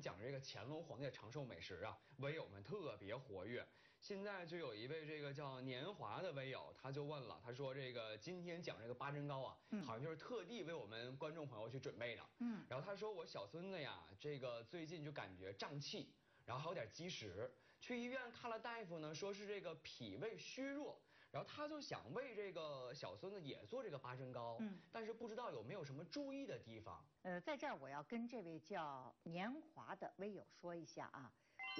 们讲这个乾隆皇帝的长寿美食啊，微友们特别活跃。现在就有一位这个叫年华的微友，他就问了，他说这个今天讲这个八珍糕啊，好像就是特地为我们观众朋友去准备的。嗯，然后他说我小孙子呀，这个最近就感觉胀气。然后还有点积食，去医院看了大夫呢，说是这个脾胃虚弱。然后他就想为这个小孙子也做这个八珍糕，嗯，但是不知道有没有什么注意的地方。呃，在这儿我要跟这位叫年华的微友说一下啊，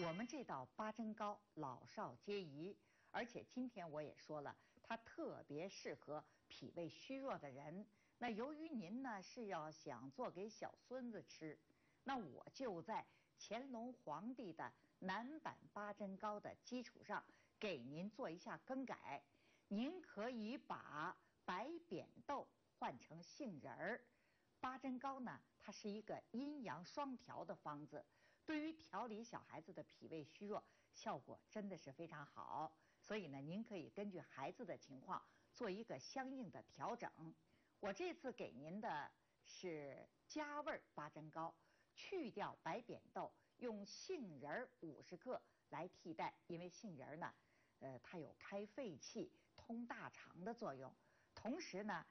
我们这道八珍糕老少皆宜，而且今天我也说了，它特别适合脾胃虚弱的人。那由于您呢是要想做给小孙子吃，那我就在。乾隆皇帝的南版八珍糕的基础上，给您做一下更改。您可以把白扁豆换成杏仁儿。八珍糕呢，它是一个阴阳双调的方子，对于调理小孩子的脾胃虚弱，效果真的是非常好。所以呢，您可以根据孩子的情况做一个相应的调整。我这次给您的是加味八珍糕。去掉白扁豆，用杏仁儿五十克来替代，因为杏仁儿呢，呃，它有开肺气、通大肠的作用。同时呢，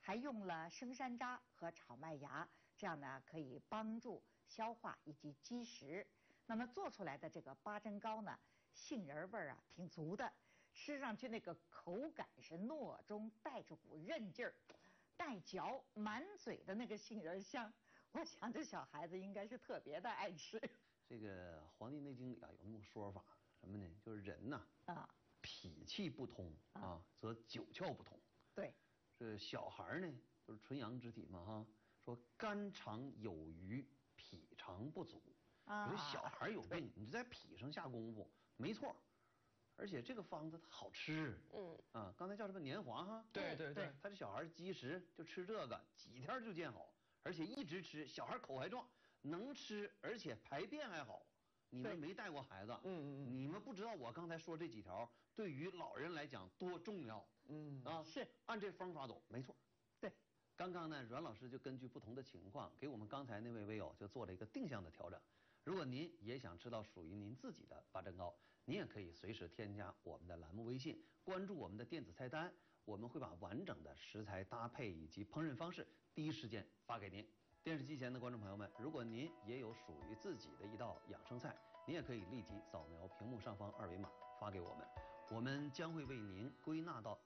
还用了生山楂和炒麦芽，这样呢可以帮助消化以及积食。那么做出来的这个八珍糕呢，杏仁味儿啊挺足的，吃上去那个口感是糯中带着股韧劲儿，带嚼，满嘴的那个杏仁香。我想这小孩子应该是特别的爱吃。这个《黄帝内经》里啊有那么说法，什么呢？就是人呐，啊，脾气不通啊，则九窍不通。对。这小孩呢，就是纯阳之体嘛，哈。说肝肠有余，脾肠不足。啊。你说小孩有病，你就在脾上下功夫，没错。而且这个方子它好吃。嗯。啊，刚才叫什么年华哈？对对对。他这小孩积食就吃这个，几天就见好。而且一直吃，小孩口还壮，能吃，而且排便还好。你们没带过孩子，嗯嗯，你们不知道我刚才说这几条对于老人来讲多重要。嗯啊，是按这方法走，没错。对，刚刚呢，阮老师就根据不同的情况，给我们刚才那位微友就做了一个定向的调整。如果您也想知道属于您自己的八珍糕，您也可以随时添加我们的栏目微信，关注我们的电子菜单。我们会把完整的食材搭配以及烹饪方式第一时间发给您。电视机前的观众朋友们，如果您也有属于自己的一道养生菜，您也可以立即扫描屏幕上方二维码发给我们，我们将会为您归纳到。